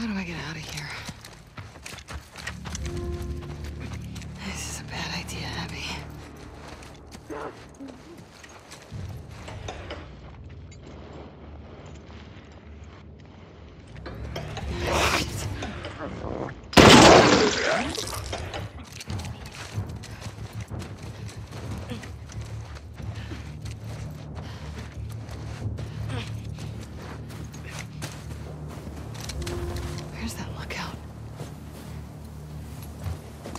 How do I get out of here? This is a bad idea, Abby. What?